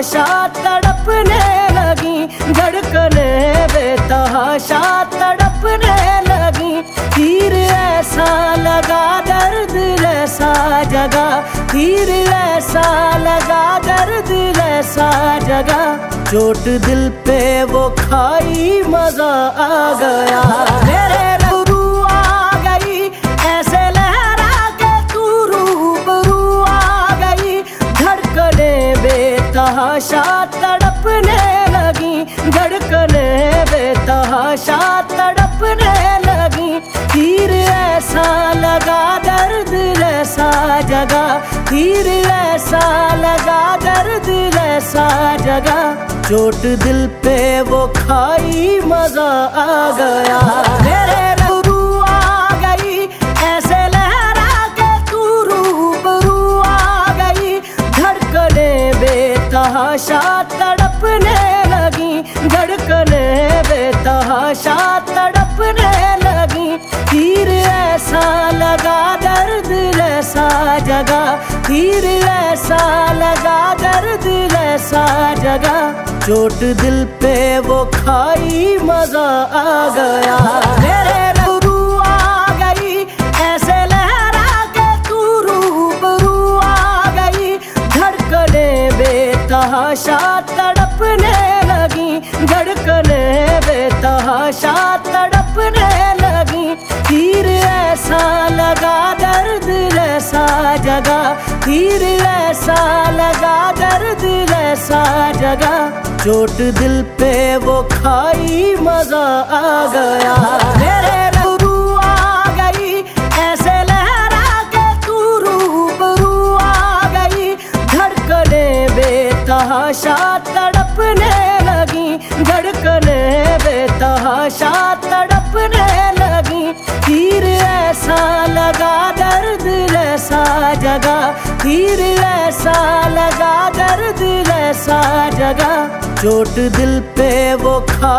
बेतहाशा तड़पने लगी, धड़कने बेतहाशा तड़पने लगी। तीर ऐसा लगा, दर्द ऐसा जगा। तीर ऐसा लगा, दर्द ऐसा जगा। चोट दिल पे वो खाई मज़ा आ गया। बेतहाशा तड़पने लगी, धड़कने बेतहाशा तड़पने लगी। तीर ऐसा लगा, दर्द ऐसा जगा। तीर ऐसा लगा, दर्द ऐसा जगा। चोट दिल पे वो खाई, मज़ा आ गया। मेरे बेतहाशा तड़पने लगी, धड़कने बेतहाशा तड़पने लगी। तीर ऐसा लगा, दर्द ऐसा जगा। तीर ऐसा लगा, दर्द ऐसा जगा। चोट दिल पे वो खाई मज़ा आ गया। बेतहाशा तड़पने लगी, धड़कने बेतहाशा तड़पने लगी। तीर ऐसा लगा, दर्द ऐसा जगा। तीर ऐसा लगा, दर्द ऐसा जगा। चोट दिल पे वो खाई मज़ा आ गया। मेरे बेतहाशा तड़पने लगी, धड़कने बेतहाशा तड़पने लगी। तीर ऐसा लगा, दर्द ऐसा जगा। तीर ऐसा लगा, दर्द ऐसा जगा। चोट दिल पे वो खा